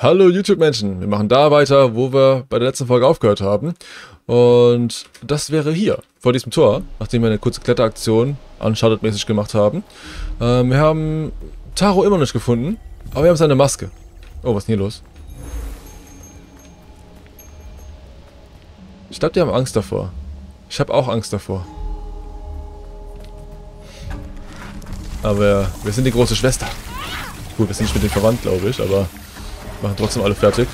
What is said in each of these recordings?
Hallo YouTube-Menschen, wir machen da weiter, wo wir bei der letzten Folge aufgehört haben. Und das wäre hier, vor diesem Tor, nachdem wir eine kurze Kletteraktion Uncharted-mäßig gemacht haben. Ähm, wir haben Taro immer noch nicht gefunden, aber wir haben seine Maske. Oh, was ist denn hier los? Ich glaube, die haben Angst davor. Ich habe auch Angst davor. Aber wir sind die große Schwester. Gut, wir sind nicht mit denen verwandt, glaube ich, aber machen trotzdem alle fertig.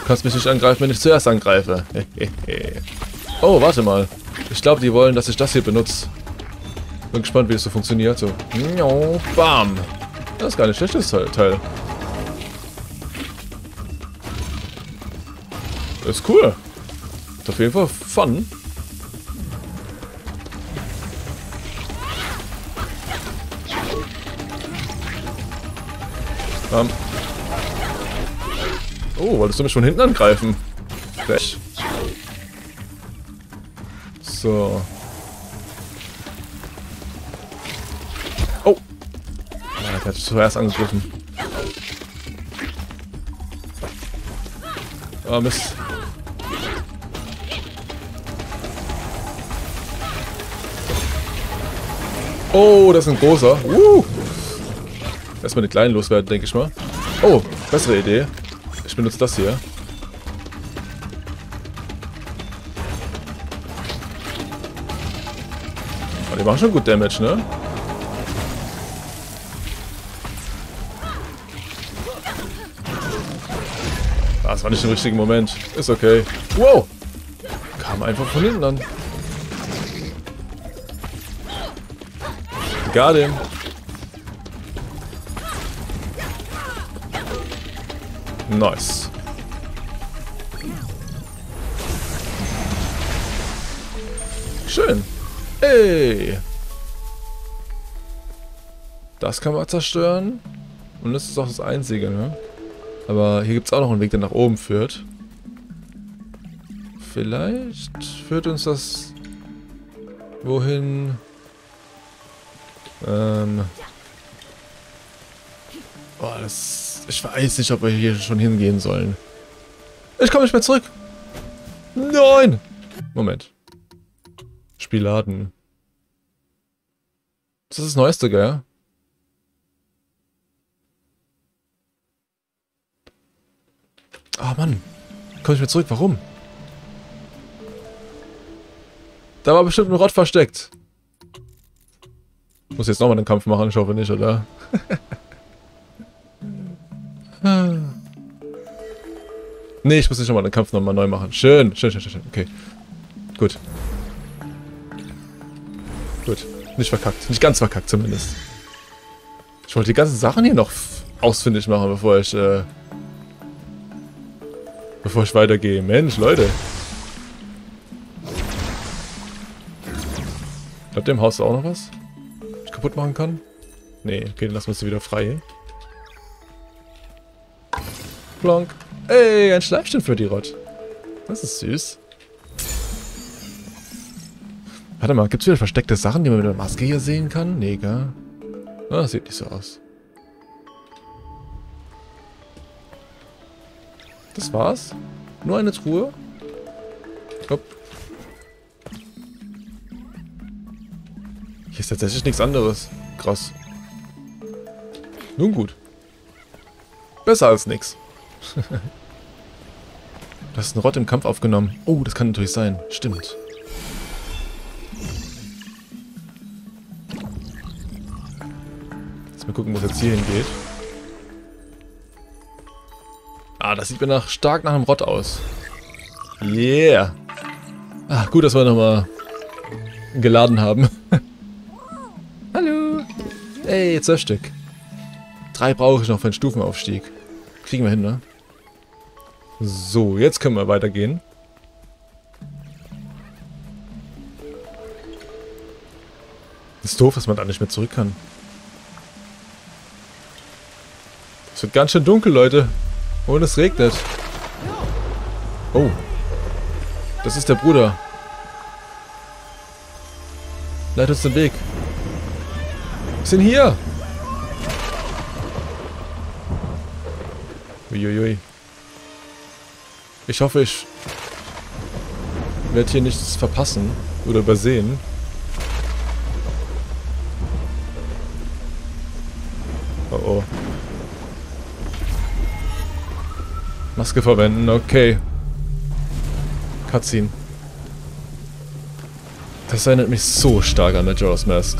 Du kannst mich nicht angreifen, wenn ich zuerst angreife. oh, warte mal. Ich glaube, die wollen, dass ich das hier benutze. Bin gespannt, wie es so funktioniert. So. Bam. Das ist gar nicht schlechtes Teil. Das ist cool. Ist auf jeden Fall fun. Um. Oh, wolltest du mich von hinten angreifen? Frech. So. Oh. Ah, der hat zuerst angegriffen. Oh, Mist. Oh, das ist ein großer. Uh. Erstmal den kleinen loswerden, denke ich mal. Oh, bessere Idee. Ich benutze das hier. Oh, die machen schon gut Damage, ne? Ah, das war nicht im richtigen Moment. Ist okay. Wow! Kam einfach von hinten an. Got Nice. Schön. Ey. Das kann man zerstören. Und das ist auch das Einzige, ne? Aber hier gibt es auch noch einen Weg, der nach oben führt. Vielleicht führt uns das... Wohin? Ähm... Boah, das ich weiß nicht, ob wir hier schon hingehen sollen. Ich komme nicht mehr zurück. Nein! Moment. Spieladen. Das ist das Neueste, gell? Ah, oh, Mann. Komme ich mehr zurück? Warum? Da war bestimmt ein Rott versteckt. Muss jetzt nochmal den Kampf machen, ich hoffe nicht, oder? Nee, ich muss nicht nochmal den Kampf nochmal neu machen. Schön, schön, schön, schön. Okay. Gut. Gut. Nicht verkackt. Nicht ganz verkackt zumindest. Ich wollte die ganzen Sachen hier noch ausfindig machen, bevor ich, äh, bevor ich weitergehe. Mensch, Leute. Glaubt ihr im Haus auch noch was? Ich kaputt machen kann? Nee, okay, dann lassen wir sie wieder frei. Plonk. Ey, ein Schleifstein für die Rott. Das ist süß. Warte mal, gibt es wieder versteckte Sachen, die man mit der Maske hier sehen kann? Nee, gell? Ah, sieht nicht so aus. Das war's? Nur eine Truhe? Hopp. Hier ist tatsächlich nichts anderes. Krass. Nun gut. Besser als nichts. Du hast einen Rott im Kampf aufgenommen. Oh, das kann natürlich sein. Stimmt. Jetzt mal gucken, wo es jetzt hier hingeht. Ah, das sieht mir nach, stark nach einem Rott aus. Yeah. Ah, gut, dass wir nochmal geladen haben. Hallo. Ey, zwölf Stück. Drei brauche ich noch für den Stufenaufstieg. Kriegen wir hin, ne? So, jetzt können wir weitergehen. Ist doof, dass man da nicht mehr zurück kann. Es wird ganz schön dunkel, Leute. Und es regnet. Oh. Das ist der Bruder. Leit uns den Weg. Wir sind hier. Uiuiui. Ui, ui. Ich hoffe, ich werde hier nichts verpassen oder übersehen. Oh oh. Maske verwenden, okay. Cutscene. Das erinnert mich so stark an Majora's Mask.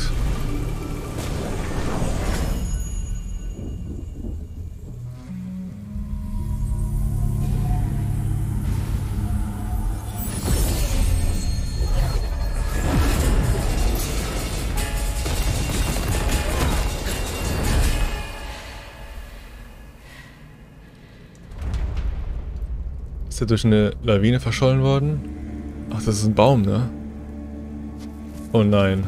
Ist er durch eine Lawine verschollen worden? Ach, das ist ein Baum, ne? Oh nein.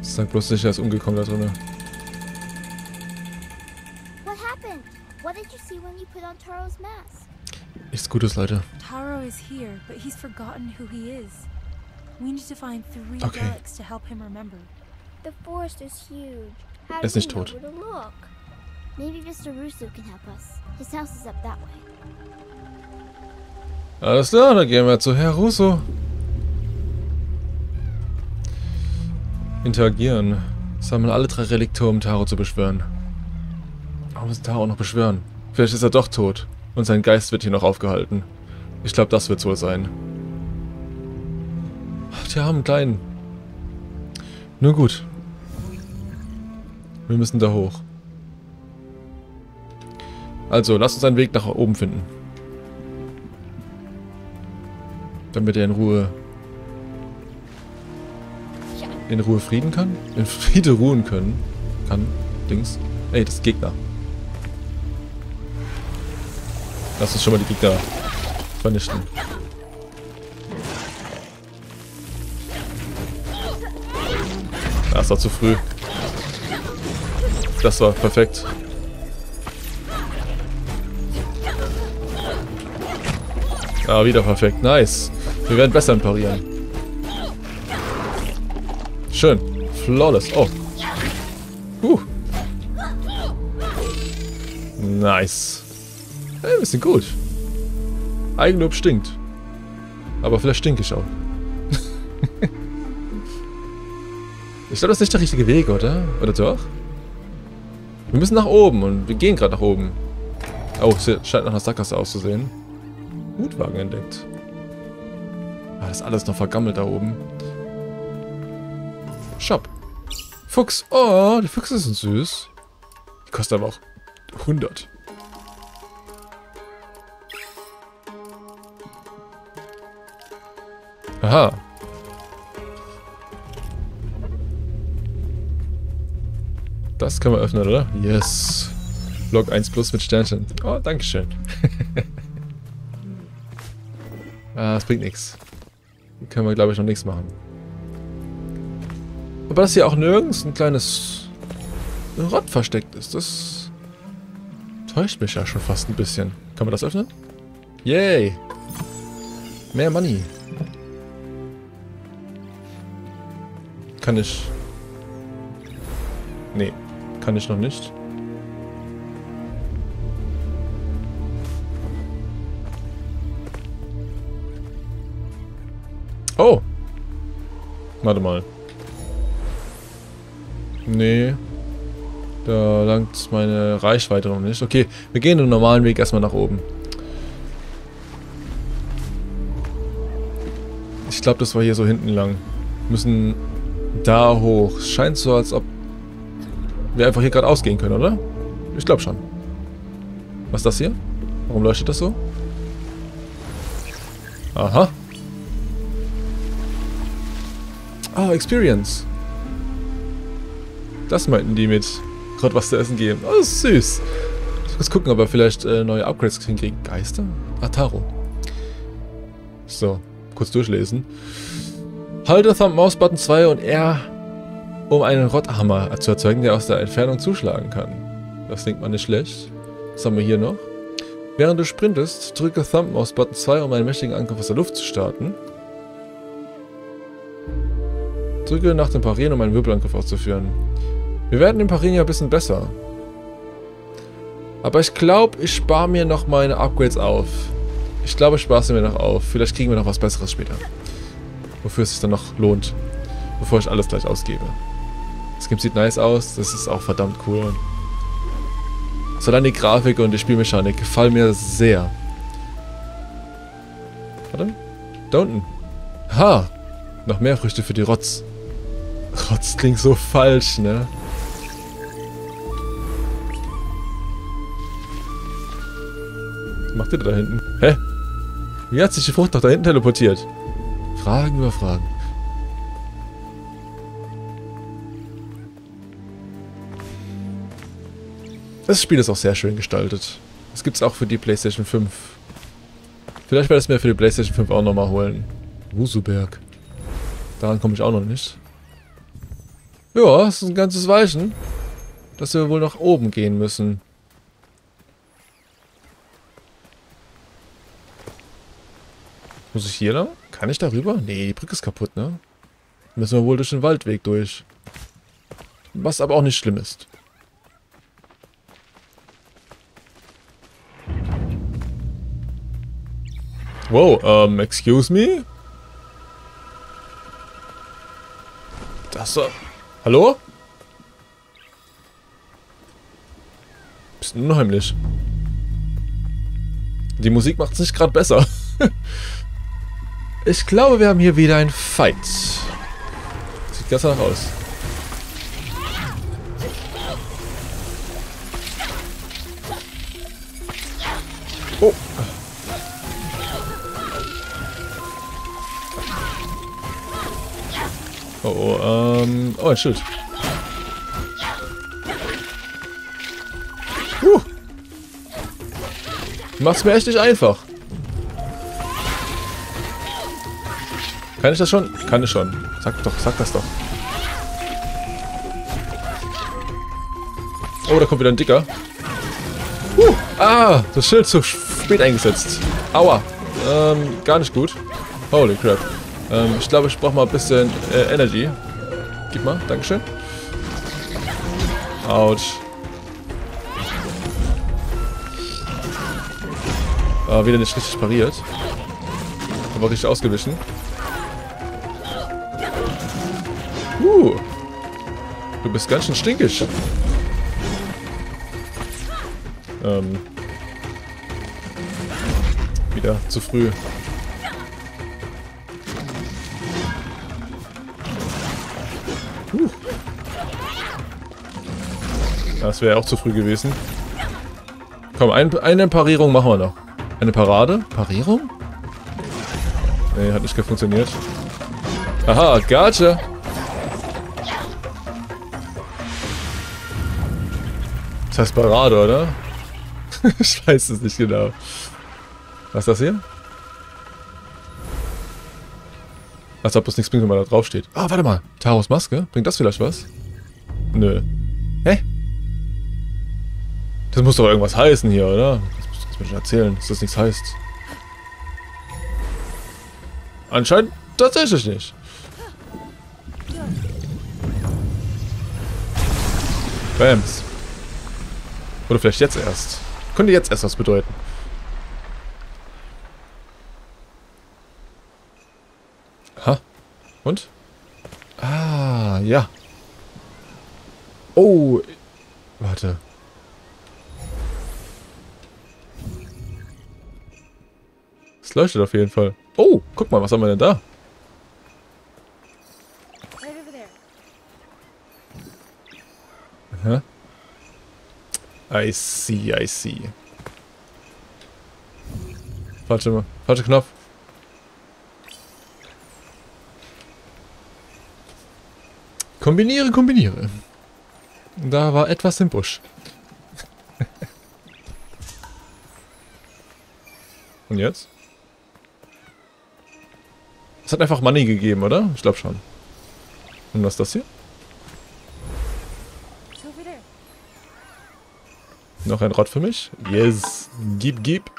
Sag bloß nicht, er ist umgekommen da drinnen. What happened? What did you see when you put on Taro's mask? Nichts Gutes, Leute. Taro is here, but he's forgotten who he is. Okay. relics to help him remember. The forest is huge. How Er do ist we nicht know tot. where to look? Maybe Mr. Russo can help us. His house is up that way. Alles klar, dann gehen wir zu Herr Russo. Interagieren. Sammeln alle drei Relikte, um Taro zu beschwören. Warum muss Taro noch beschwören? Vielleicht ist er doch tot. Und sein Geist wird hier noch aufgehalten. Ich glaube, das wird's wohl sein. Ach, Die armen Kleinen. Nun gut. Wir müssen da hoch. Also, lass uns einen Weg nach oben finden. Damit er in Ruhe in Ruhe frieden kann? In Friede ruhen können. Kann. Dings. Ey, das ist Gegner. Lass uns schon mal die Gegner vernichten. Das war zu früh. Das war perfekt. Ah, wieder perfekt. Nice. Wir werden besser im Parieren. Schön. Flawless. Oh. Uh. Nice. Hey, wir sind gut. Eigenlob stinkt. Aber vielleicht stinke ich auch. Ich glaube, das ist nicht der richtige Weg, oder? Oder doch? Wir müssen nach oben und wir gehen gerade nach oben. Oh, es scheint nach einer Sackgasse auszusehen. Hutwagen entdeckt. Ah, das ist alles noch vergammelt da oben. Shop. Fuchs. Oh, die Füchse sind süß. Die kosten aber auch 100. Aha. Das können wir öffnen, oder? Yes. Log 1 Plus mit Sternchen. Oh, Dankeschön. ah, das bringt nichts. Können wir, glaube ich, noch nichts machen. Aber dass hier auch nirgends ein kleines Rott versteckt ist, das täuscht mich ja schon fast ein bisschen. Kann man das öffnen? Yay! Mehr Money. Kann ich... Nee, kann ich noch nicht. Oh! Warte mal. Nee. Da langt meine Reichweite noch nicht. Okay, wir gehen den normalen Weg erstmal nach oben. Ich glaube, das war hier so hinten lang. Müssen da hoch. Scheint so, als ob wir einfach hier gerade ausgehen können, oder? Ich glaube schon. Was ist das hier? Warum leuchtet das so? Aha. Ah, Experience. Das meinten die mit Gott was zu essen geben. Oh, das ist süß. Ich muss gucken, ob wir vielleicht äh, neue Upgrades hinkriegen. Geister? Ah, Taro. So, kurz durchlesen. Halte Thumb Maus Button 2 und R, um einen Rotthammer zu erzeugen, der aus der Entfernung zuschlagen kann. Das klingt mal nicht schlecht. Was haben wir hier noch? Während du sprintest, drücke Thumb Maus Button 2, um einen mächtigen Angriff aus der Luft zu starten. Drücke nach dem Parieren, um einen Wirbelangriff auszuführen. Wir werden im Parieren ja ein bisschen besser. Aber ich glaube, ich spare mir noch meine Upgrades auf. Ich glaube, ich spare sie mir noch auf. Vielleicht kriegen wir noch was Besseres später. Wofür es sich dann noch lohnt. Bevor ich alles gleich ausgebe. Das Game sieht nice aus. Das ist auch verdammt cool. So dann die Grafik und die Spielmechanik gefallen mir sehr. Warte. Da unten. Ha! Noch mehr Früchte für die Rotz. Rotz klingt so falsch, ne? Was macht ihr da hinten? Hä? Wie hat sich die Frucht doch da hinten teleportiert? Fragen über Fragen. Das Spiel ist auch sehr schön gestaltet. Das gibt es auch für die Playstation 5. Vielleicht werde ich es mir für die Playstation 5 auch nochmal holen. Wusuberg. Daran komme ich auch noch nicht. Ja, es ist ein ganzes Weichen, dass wir wohl nach oben gehen müssen. Muss ich hier lang? Kann ich darüber? Nee, die Brücke ist kaputt, ne? Müssen wir wohl durch den Waldweg durch. Was aber auch nicht schlimm ist. Wow, ähm, excuse me? Das so. Hallo? Bisschen unheimlich. Die Musik macht es nicht gerade besser. ich glaube, wir haben hier wieder ein Fight. Sieht ganz danach aus. Oh, oh, ähm... Oh, ein Schild. Huh. Macht's mir echt nicht einfach. Kann ich das schon? Kann ich schon. Sag doch, sag das doch. Oh, da kommt wieder ein Dicker. Huh. Ah, das Schild zu spät eingesetzt. Aua. Ähm, gar nicht gut. Holy crap. Ähm, ich glaube, ich brauche mal ein bisschen äh, Energy. Gib mal, Dankeschön. Autsch. Ah, wieder nicht richtig pariert. Aber richtig ausgewichen. Uh. Du bist ganz schön stinkig. Ähm. Wieder zu früh. Das wäre auch zu früh gewesen. Komm, ein, eine Parierung machen wir noch. Eine Parade? Parierung? Nee, hat nicht funktioniert. Aha, gotcha. Das heißt Parade, oder? ich weiß es nicht genau. Was ist das hier? Als ob das nichts bringt, wenn man da drauf steht. Ah, warte mal. Taros Maske? Bringt das vielleicht was? Nö. Hä? Das muss doch irgendwas heißen hier, oder? Das musst du mir schon erzählen, dass das nichts heißt. Anscheinend tatsächlich nicht. Bams. Oder vielleicht jetzt erst. Könnte jetzt erst was bedeuten. Ha? Und? Ah, ja. Oh. Warte. Es leuchtet auf jeden Fall. Oh, guck mal, was haben wir denn da? Aha. I see, I see. Falsche, falscher Knopf. Kombiniere, kombiniere. Da war etwas im Busch. Und jetzt? Es hat einfach Money gegeben, oder? Ich glaube schon. Und was ist das hier? Noch ein Rad für mich? Yes. Gib, gib.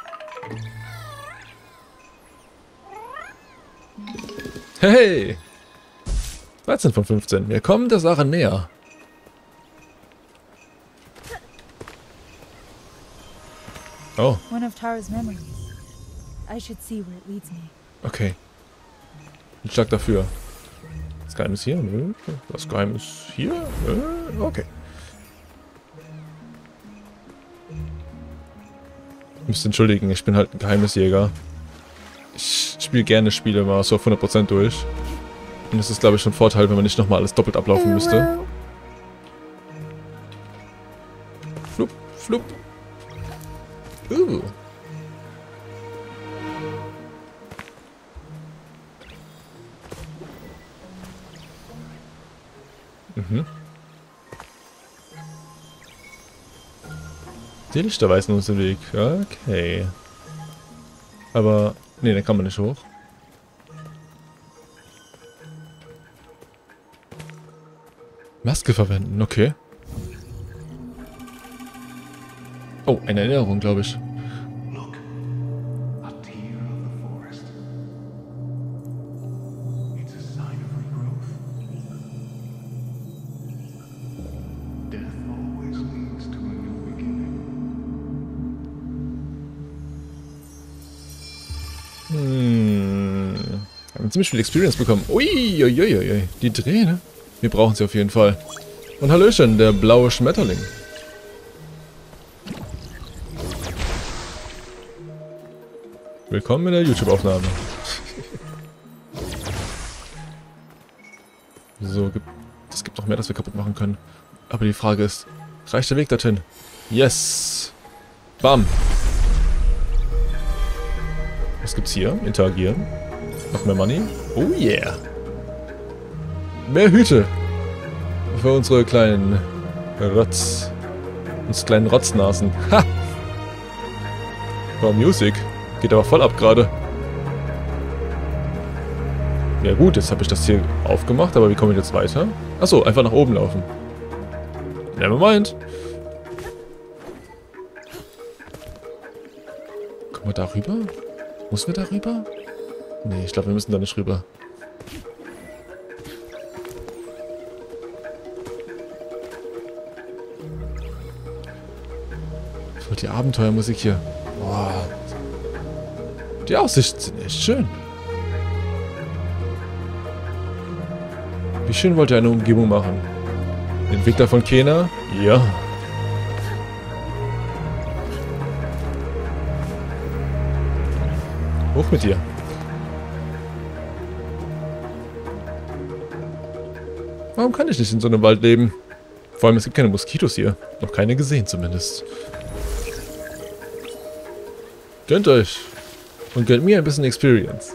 Hey. 13 von 15. Wir kommen der Sache näher. Oh, okay. Ein Schlag dafür. Das Geheimnis hier? Nö. Das Geheimnis hier? Nö. Okay. Müsst entschuldigen, ich bin halt ein Geheimnisjäger. Ich spiele gerne Spiele mal so auf 100% durch. Und es ist, glaube ich, schon ein Vorteil, wenn man nicht nochmal alles doppelt ablaufen müsste. Flup, flup. Mhm. Die Lichter weisen uns den Weg. Okay. Aber, nee, da kann man nicht hoch. Maske verwenden, okay. Oh, eine Erinnerung, glaube ich. Hm. Haben ziemlich viel Experience bekommen. Uiuiuiui. Die Träne. Wir brauchen sie auf jeden Fall. Und Hallöchen, der blaue Schmetterling. Willkommen in der YouTube-Aufnahme. So, es gibt noch mehr, das wir kaputt machen können. Aber die Frage ist, reicht der Weg dorthin? Yes. Bam. Was gibt's hier? Interagieren. Noch mehr Money. Oh yeah. Mehr Hüte. Für unsere kleinen Rotz. Uns kleinen Rotznasen. Ha! Wow, Music. Geht aber voll ab gerade. Ja gut, jetzt habe ich das hier aufgemacht, aber wie komme ich jetzt weiter? Achso, einfach nach oben laufen. Never mind. Kommen wir da rüber? Müssen wir da rüber? Nee, ich glaube, wir müssen da nicht rüber. Voll die Abenteuermusik hier. Boah. Die Aussichten sind echt schön. Wie schön wollt ihr eine Umgebung machen? Entwickler von Kena? Ja. Hoch mit dir. Warum kann ich nicht in so einem Wald leben? Vor allem, es gibt keine Moskitos hier. Noch keine gesehen zumindest. Gönnt euch. Und gönnt mir ein bisschen Experience.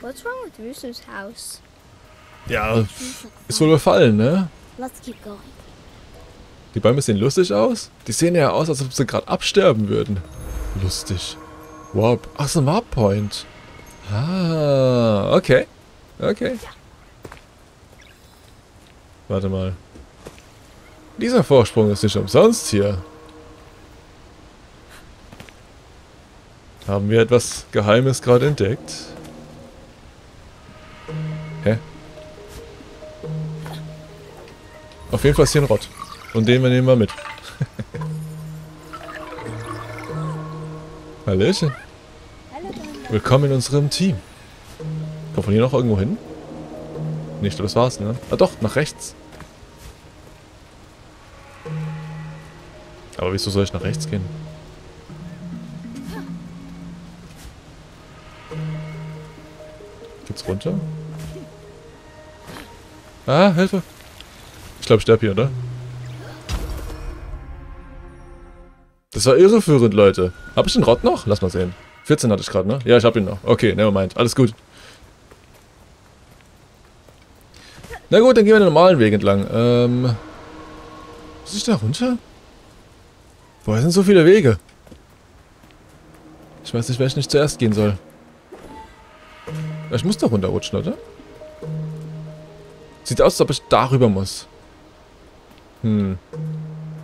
What's wrong with Russo's house? Ja, ist wohl befallen, ne? Let's keep going. Die Bäume sehen lustig aus. Die sehen ja aus, als ob sie gerade absterben würden. Lustig. Warp. Ach, so ein Warp Point. Ah, okay. Okay. Warte mal. Dieser Vorsprung ist nicht umsonst hier. Haben wir etwas Geheimes gerade entdeckt? Hä? Auf jeden Fall ist hier ein Rott. Und den wir nehmen wir mit. Hallöchen. Willkommen in unserem Team. Kommt von hier noch irgendwo hin? Nicht, das war's, ne? Ah doch, nach rechts. Aber wieso soll ich nach rechts gehen? Geht's runter? Ah, Hilfe! Ich glaube, ich sterbe hier, oder? Das war irreführend, Leute. Hab ich den Rott noch? Lass mal sehen. 14 hatte ich gerade, ne? Ja, ich hab ihn noch. Okay, nevermind. Alles gut. Na gut, dann gehen wir den normalen Weg entlang. Ähm... Muss ich da runter? Woher sind so viele Wege? Ich weiß nicht, welchen ich zuerst gehen soll. Ich muss da runterrutschen, oder? Sieht aus, als ob ich darüber muss. Hm.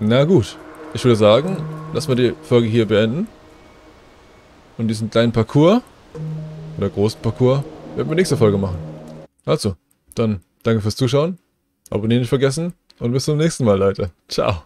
Na gut. Ich würde sagen, lassen wir die Folge hier beenden. Und diesen kleinen Parcours, oder großen Parcours, werden wir nächste Folge machen. Also, dann danke fürs Zuschauen, abonnieren nicht vergessen und bis zum nächsten Mal, Leute. Ciao.